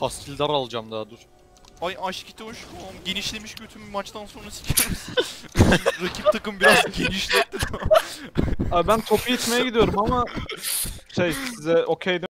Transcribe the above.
Kastildar alacağım daha dur. Ay aşk iti hoş. Oğlum genişlemiş götümü maçtan sonra siker misin? Rakip takım biraz genişletti de. Abi ben topu itmeye gidiyorum ama şey size okey